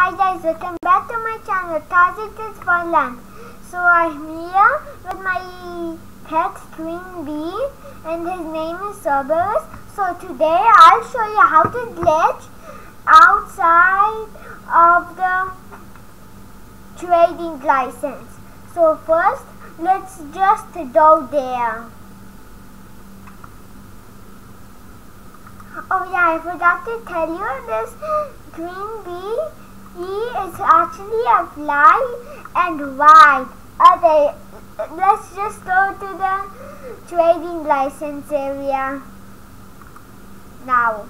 Hi guys, welcome back to my channel Tazik is Funland. So I'm here with my pet queen bee and his name is Cerberus. So today I'll show you how to glitch outside of the trading license. So first let's just go there. Oh yeah, I forgot to tell you this green bee he is actually a fly and ride. Okay, let's just go to the trading license area now.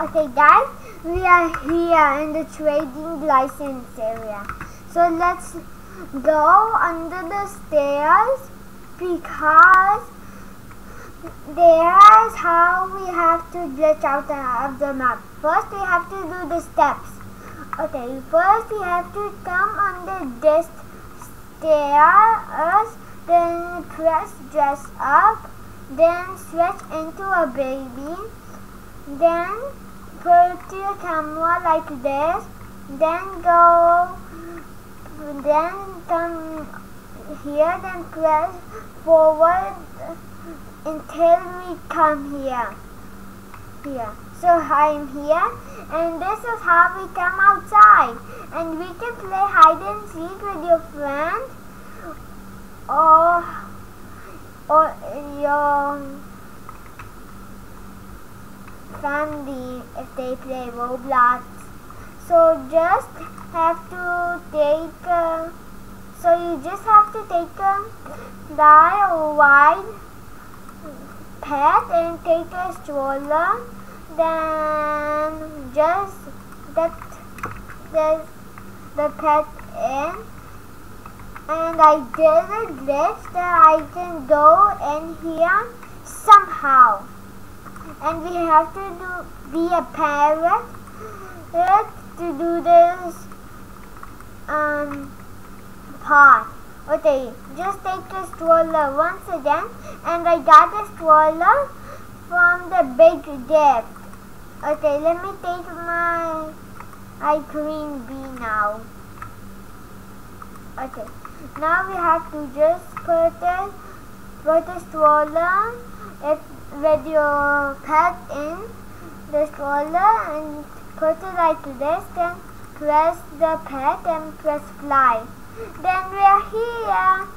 Okay guys, we are here in the trading license area. So let's go under the stairs because there's how we have to glitch out of the map. First we have to do the steps. Okay, first we have to come on the desk stairs, then press dress up, then switch into a baby, then put your camera like this, then go, then come here, then press forward until we come here. Here. So I'm here and this is how we come outside and we can play hide and seek with your friend or or your family if they play Roblox. So just have to take a, so you just have to take a fly or ride pet and take a stroller then just get the, the pet in. And I did a glitch that I can go in here somehow. And we have to do be a parrot to do this um part okay just take a stroller once again and I got a stroller from the big gift Okay, let me take my eye cream bee now. Okay, now we have to just put it, put the stroller if with your pet in the stroller and put it like this, then press the pet and press fly. Then we are here.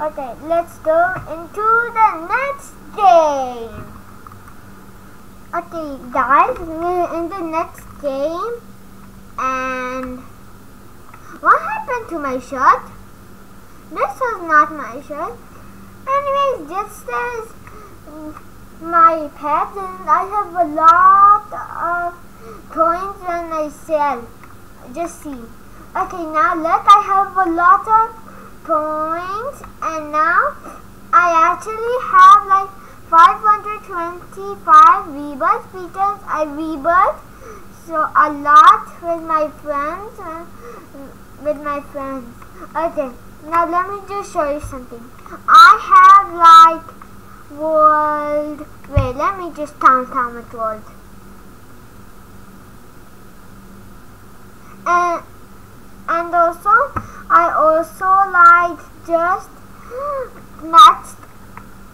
Okay, let's go into the next game. Okay guys, we're in the next game and what happened to my shirt? This was not my shirt. Anyways, this is my pet and I have a lot of coins and I sell. Just see. Okay, now look, I have a lot of points and now I actually have like 525 rebirths because I rebirth so a lot with my friends uh, with my friends. Okay now let me just show you something. I have like world wait let me just count how much world. And and also I also like just next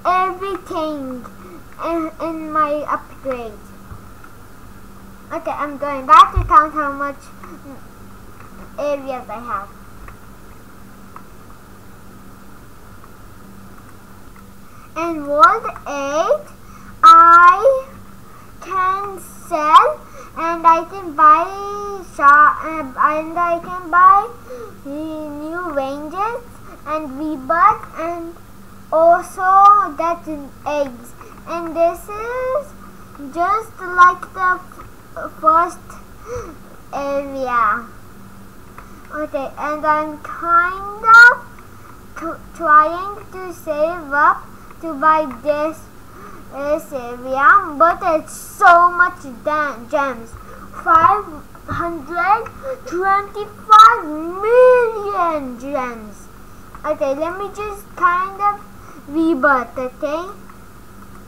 everything in, in my upgrade. Okay, I'm going back to count how much areas I have. In World 8, I can sell and I can buy and I can buy new ranges and rebirth and also that's eggs. And this is just like the first area. Okay and I'm kind of trying to save up to buy this this area but it's so much gems 525 million gems okay let me just kind of rebirth, okay?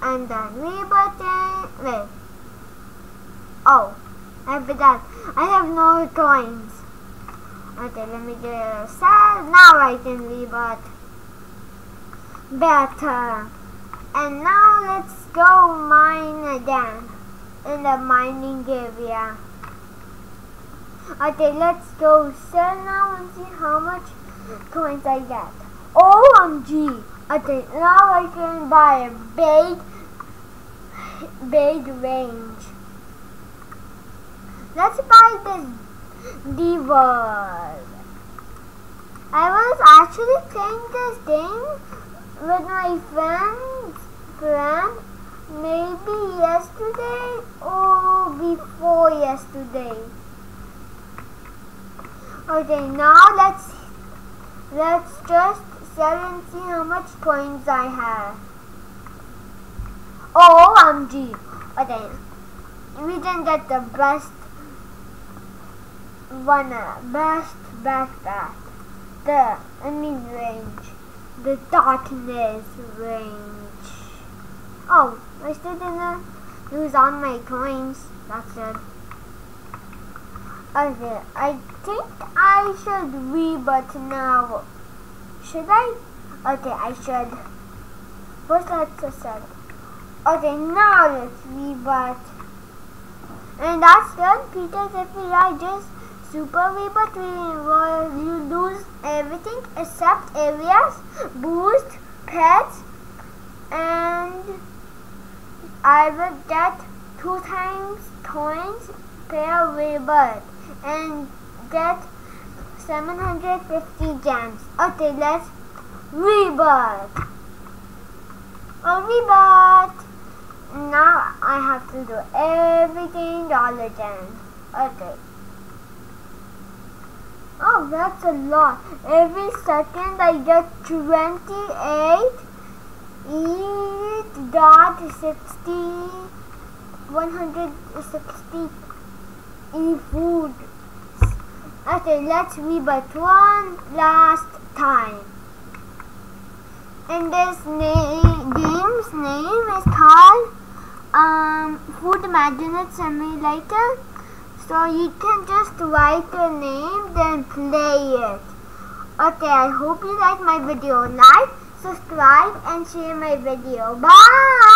And then rebirth, wait. Oh, After that, I have no coins. Okay, let me just sell. Now I can rebirth better. And now let's go mine again in the mining area. Okay, let's go sell now and see how much coins I get. Oh OMG! Okay, now I can buy a big, big range. Let's buy this Devil. I was actually playing this game with my friends, maybe yesterday or before yesterday. Okay, now let's let's just sell and see how much coins I have. Oh, OMG! Okay, we didn't get the best one, uh, best backpack. The I mean range, the darkness range. Oh, I still didn't lose all my coins. That's it. Okay, I think I should rebirth now. Should I? Okay, I should. What's that said? Okay, now let's rebirth. And that's good because if like just super rebirth, will you lose everything except areas, boost, pets, and I will get two times coins per rebirth and get 750 gems. Okay, let's rebirth. Oh, rebirth. Now I have to do everything all again. Okay. Oh, that's a lot. Every second I get 28 eat dot 60 160 e food Okay, let's rebirth one last time. And this name, game's name is called um, Food Magnet Simulator. So you can just write the name, then play it. Okay, I hope you like my video. Like, subscribe, and share my video. Bye!